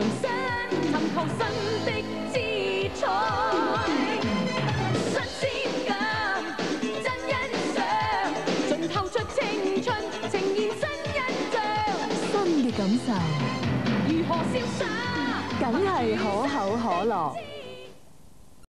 重新寻求新的姿彩新鲜感真欣赏尽透出青春呈现新印象新嘅感受。如何潇洒梗系可口可乐。